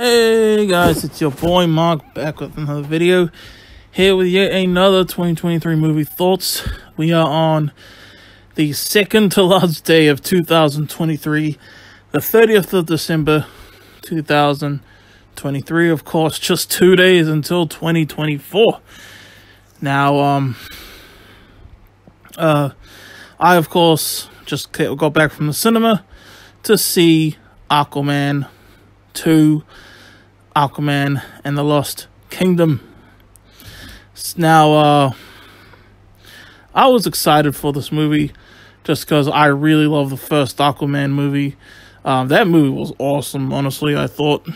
Hey guys, it's your boy Marc back with another video. Here with yet another 2023 movie thoughts. We are on the second to last day of 2023, the 30th of December 2023. Of course, just two days until 2024. Now, um, uh, I of course just got back from the cinema to see Aquaman 2 Aquaman and the Lost Kingdom. Now, uh, I was excited for this movie just because I really love the first Aquaman movie. Um, that movie was awesome, honestly, I thought.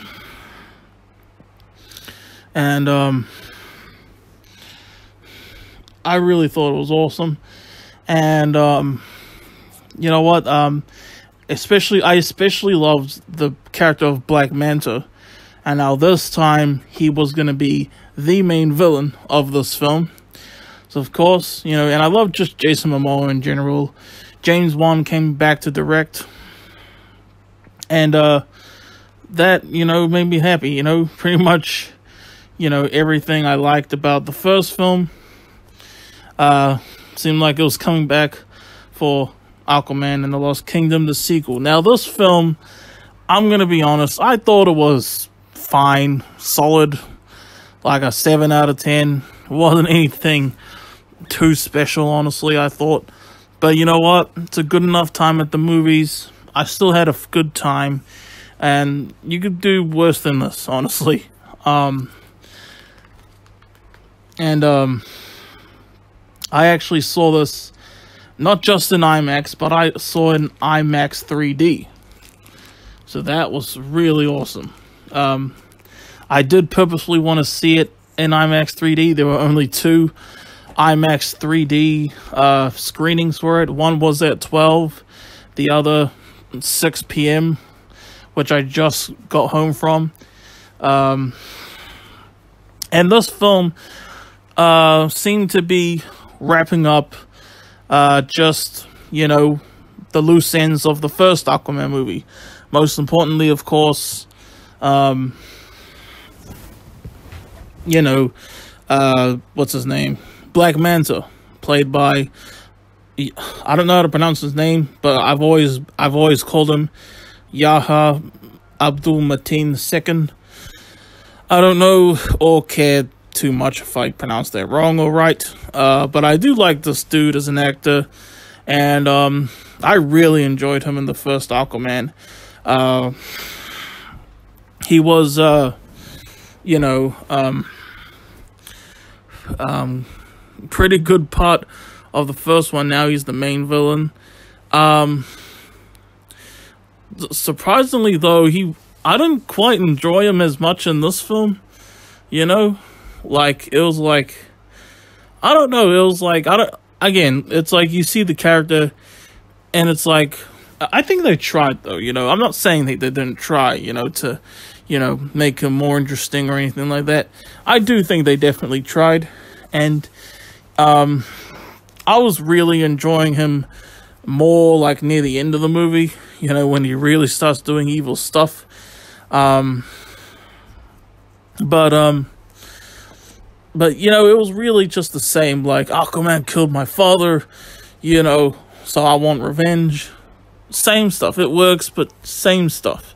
And, um, I really thought it was awesome. And, um, you know what? Um, especially, I especially loved the character of Black Manta and now this time he was going to be the main villain of this film. So of course, you know, and I love just Jason Momoa in general. James Wan came back to direct, and uh, that you know made me happy. You know, pretty much, you know, everything I liked about the first film uh, seemed like it was coming back for Aquaman and the Lost Kingdom, the sequel. Now, this film, I'm gonna be honest, I thought it was fine, solid, like a 7 out of 10. It wasn't anything too special, honestly, I thought. But you know what? It's a good enough time at the movies. I still had a good time. And you could do worse than this, honestly. Um, and um, I actually saw this not just in IMAX, but I saw in IMAX 3D. So that was really awesome. Um, I did purposely want to see it in IMAX 3D. There were only two IMAX 3D uh, screenings for it. One was at 12, the other 6 p.m., which I just got home from. Um, and this film uh, seemed to be wrapping up uh, just, you know, the loose ends of the first Aquaman movie. Most importantly, of course, um, you know, uh, what's his name? Black Manta, played by I don't know how to pronounce his name, but I've always I've always called him Yaha Abdul Mateen II. I don't know or care too much if I pronounce that wrong or right, uh, but I do like this dude as an actor, and um, I really enjoyed him in the first Aquaman. Uh, he was uh, you know, um, um, pretty good part of the first one. Now he's the main villain. Um, surprisingly, though, he I didn't quite enjoy him as much in this film. You know, like it was like I don't know. It was like I don't. Again, it's like you see the character, and it's like I think they tried though. You know, I'm not saying they, they didn't try. You know, to you know, make him more interesting or anything like that. I do think they definitely tried, and um, I was really enjoying him more like near the end of the movie. You know, when he really starts doing evil stuff. Um, but um, but you know, it was really just the same. Like Aquaman killed my father, you know, so I want revenge. Same stuff. It works, but same stuff.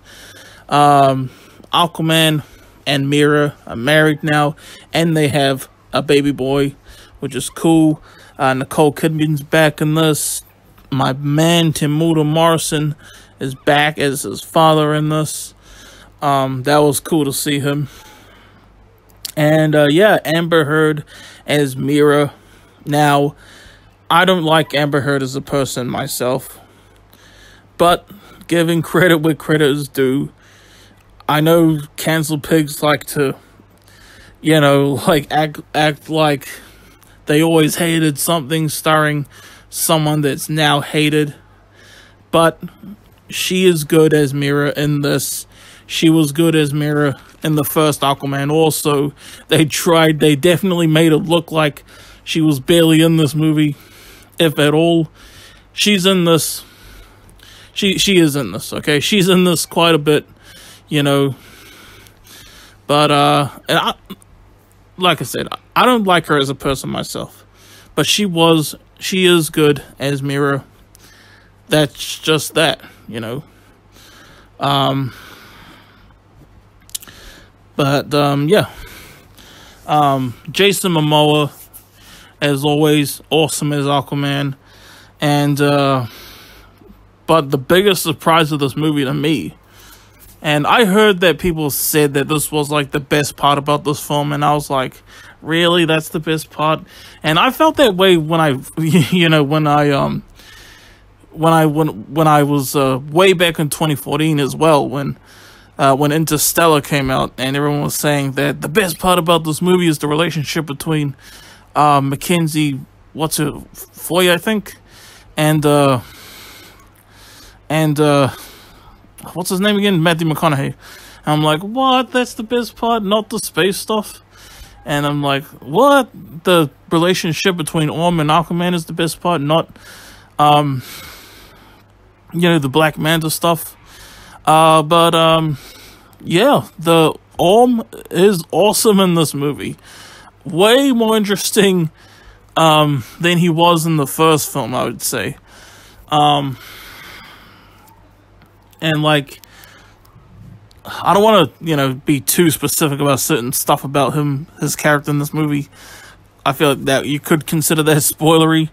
Um, Aquaman and Mira are married now, and they have a baby boy, which is cool. Uh, Nicole Kidman's back in this. My man Temuera Morrison is back as his father in this. Um, that was cool to see him. And uh, yeah, Amber Heard as Mira. Now, I don't like Amber Heard as a person myself, but giving credit where credit is due, I know cancel pigs like to, you know, like act act like they always hated something starring someone that's now hated. But she is good as Mira in this. She was good as Mira in the first Aquaman. Also, they tried. They definitely made it look like she was barely in this movie, if at all. She's in this. She she is in this. Okay, she's in this quite a bit you know, But uh, and I, like I said, I don't like her as a person myself, but she was, she is good as Mira. That's just that, you know. Um, but um, yeah, um, Jason Momoa, as always, awesome as Aquaman, and uh, but the biggest surprise of this movie to me and I heard that people said that this was like the best part about this film, and I was like, really, that's the best part. And I felt that way when I, you know, when I um, when I when when I was uh, way back in 2014 as well, when uh, when Interstellar came out, and everyone was saying that the best part about this movie is the relationship between uh, Mackenzie, what's it, Foy, I think, and uh, and uh what's his name again? Matthew McConaughey. And I'm like, what? That's the best part, not the space stuff. And I'm like, what? The relationship between Orm and Aquaman is the best part, not, um, you know, the Black Manta stuff. Uh, but um, yeah, the Orm is awesome in this movie. Way more interesting um, than he was in the first film, I would say. Um, and like I don't want to, you know, be too specific about certain stuff about him, his character in this movie. I feel like that you could consider that spoilery.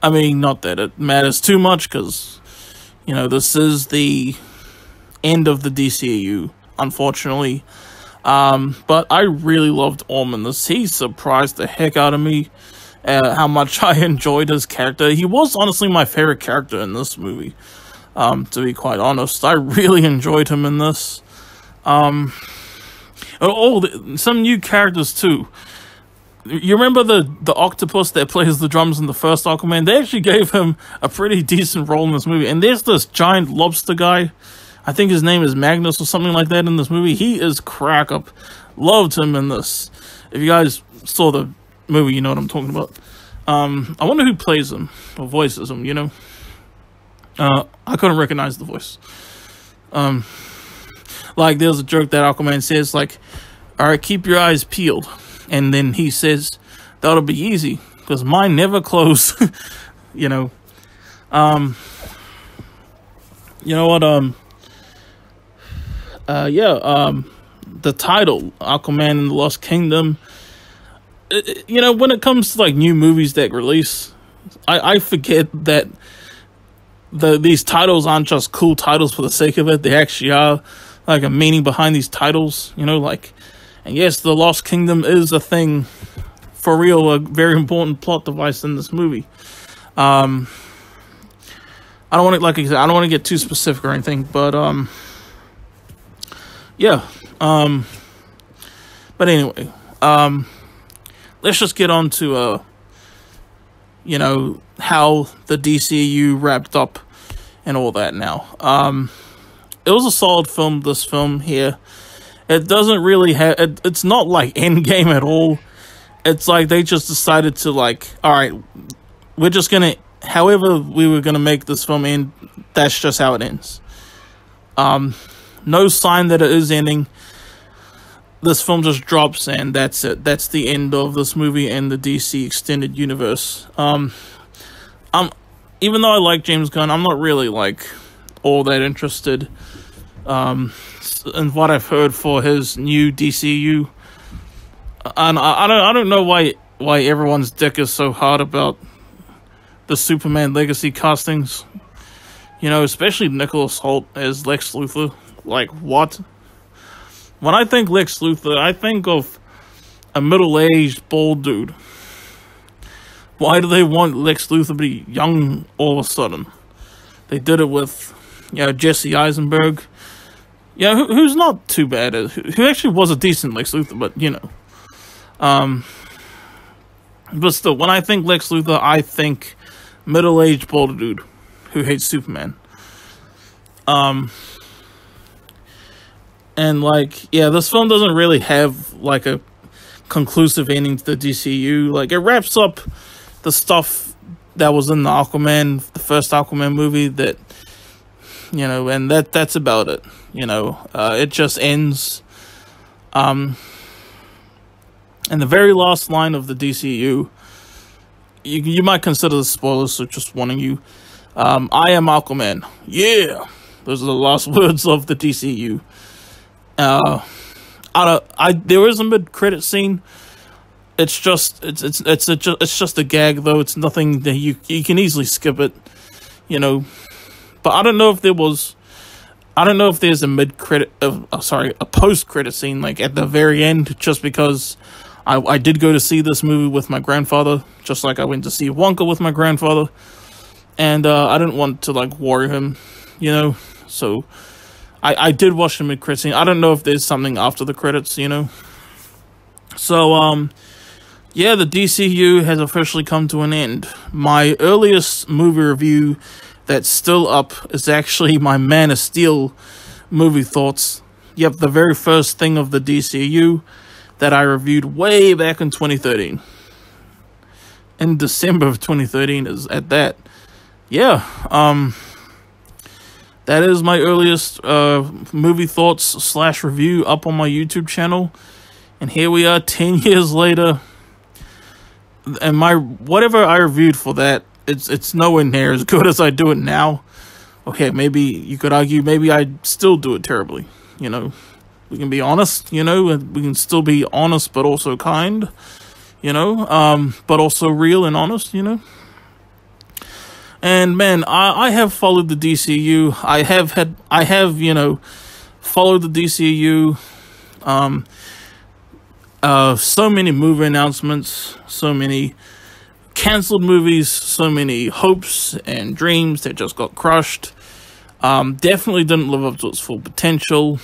I mean, not that it matters too much, because, you know, this is the end of the DCU, unfortunately. Um, but I really loved Orm this. He surprised the heck out of me uh, how much I enjoyed his character. He was honestly my favorite character in this movie. Um, to be quite honest, I really enjoyed him in this. Um, oh, oh some new characters too. You remember the the octopus that plays the drums in the first Aquaman? They actually gave him a pretty decent role in this movie. And there's this giant lobster guy. I think his name is Magnus or something like that in this movie. He is crack up. Loved him in this. If you guys saw the movie, you know what I'm talking about. Um, I wonder who plays him or voices him, you know? Uh, I couldn't recognize the voice. Um, like there's a joke that Aquaman says, like, "All right, keep your eyes peeled," and then he says, "That'll be easy because mine never close." you know. Um. You know what? Um. Uh. Yeah. Um. The title, Aquaman and the Lost Kingdom. It, you know, when it comes to like new movies that release, I I forget that the these titles aren't just cool titles for the sake of it. They actually are like a meaning behind these titles. You know, like and yes, the Lost Kingdom is a thing for real, a very important plot device in this movie. Um, I don't want to like I don't want to get too specific or anything, but um, yeah. Um, but anyway, um, let's just get on to uh you know, how the DCU wrapped up and all that now. Um, it was a solid film, this film here. It doesn't really have, it, it's not like Endgame at all. It's like they just decided to like, all right, we're just gonna, however we were gonna make this film end, that's just how it ends. Um, no sign that it is ending this film just drops and that's it. That's the end of this movie and the DC extended universe. Um, I'm even though I like James Gunn, I'm not really like all that interested um, in what I've heard for his new DCU. And I, I don't I don't know why why everyone's dick is so hard about the Superman Legacy castings. You know, especially Nicholas Hoult as Lex Luthor. Like what? When I think Lex Luthor, I think of a middle-aged, bald dude. Why do they want Lex Luthor to be young all of a sudden? They did it with, you know, Jesse Eisenberg. Yeah, who, who's not too bad. Who actually was a decent Lex Luthor, but, you know. Um, but still, when I think Lex Luthor, I think middle-aged, bald dude who hates Superman. Um, and like, yeah, this film doesn't really have like a conclusive ending to the DCU. Like, it wraps up the stuff that was in the Aquaman, the first Aquaman movie. That you know, and that that's about it. You know, uh, it just ends. Um, and the very last line of the DCU, you you might consider the spoilers, so just warning you. Um, I am Aquaman. Yeah, those are the last words of the DCU. Uh, I, don't. I there is a mid credit scene. It's just it's it's it's a, it's just a gag though. It's nothing that you you can easily skip it, you know. But I don't know if there was I don't know if there's a mid credit, uh, uh, sorry, a post credit scene like at the very end, just because I I did go to see this movie with my grandfather, just like I went to see Wonka with my grandfather, and uh, I didn't want to like worry him, you know. So I I did watch the mid credit scene. I don't know if there's something after the credits, you know. So um. Yeah, the DCU has officially come to an end. My earliest movie review that's still up is actually my Man of Steel movie thoughts. Yep, the very first thing of the DCU that I reviewed way back in 2013. In December of 2013 is at that. Yeah, um that is my earliest uh movie thoughts slash review up on my YouTube channel. And here we are 10 years later. And my whatever I reviewed for that it's it's nowhere near as good as I do it now. Okay, maybe you could argue maybe I still do it terribly. You know, we can be honest. You know, we can still be honest but also kind. You know, um, but also real and honest. You know. And man, I, I have followed the DCU. I have had I have you know followed the DCU. Um, uh, so many movie announcements, so many canceled movies, so many hopes and dreams that just got crushed. Um, definitely didn't live up to its full potential.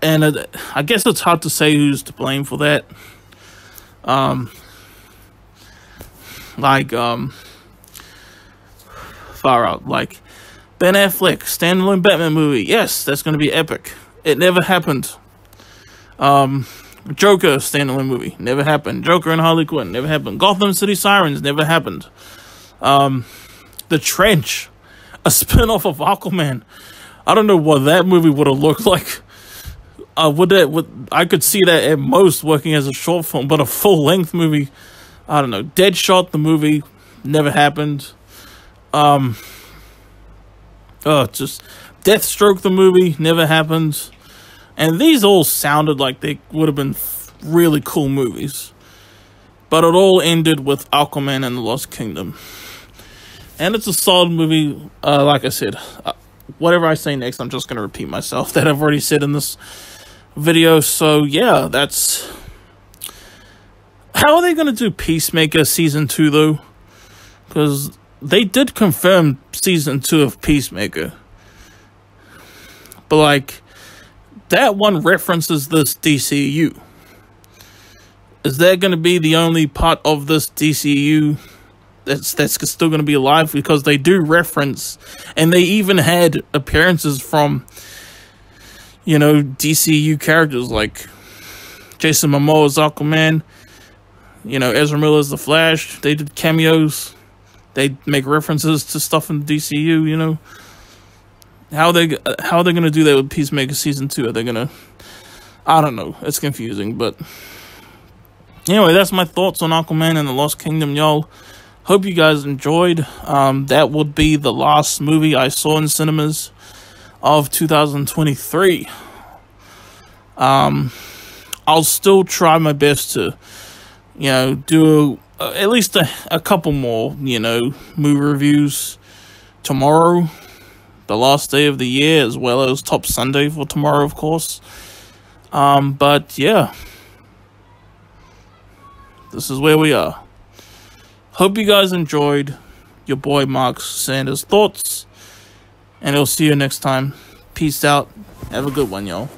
And uh, I guess it's hard to say who's to blame for that. Um, like, um, far out. Like, Ben Affleck, standalone Batman movie. Yes, that's going to be epic. It never happened. Um, Joker standalone movie never happened. Joker and Harley Quinn never happened. Gotham City Sirens never happened. Um, The Trench, a spin-off of Aquaman. I don't know what that movie would have looked like. Uh, would that would I could see that at most working as a short film, but a full length movie, I don't know. Deadshot the movie never happened. Um, oh, just Deathstroke the movie never happens, And these all sounded like they would have been really cool movies. But it all ended with Aquaman and the Lost Kingdom. And it's a solid movie. Uh, like I said, uh, whatever I say next, I'm just going to repeat myself that I've already said in this video. So, yeah, that's... How are they going to do Peacemaker Season 2, though? Because they did confirm Season 2 of Peacemaker. But, like that one references this DCU. Is that going to be the only part of this DCU that's that's still going to be alive? Because they do reference, and they even had appearances from, you know, DCU characters like Jason Momoa's Aquaman, you know, Ezra Miller's The Flash. They did cameos. They make references to stuff in the DCU, you know. How they how are they gonna do that with Peacemaker season two? Are they gonna? I don't know. It's confusing, but anyway, that's my thoughts on Aquaman and the Lost Kingdom, y'all. Hope you guys enjoyed. Um, that would be the last movie I saw in cinemas of 2023. Um, I'll still try my best to, you know, do uh, at least a, a couple more, you know, movie reviews tomorrow the last day of the year, as well as Top Sunday for tomorrow, of course. Um, but yeah, this is where we are. Hope you guys enjoyed your boy Marc Sanders' thoughts, and I'll see you next time. Peace out. Have a good one, y'all.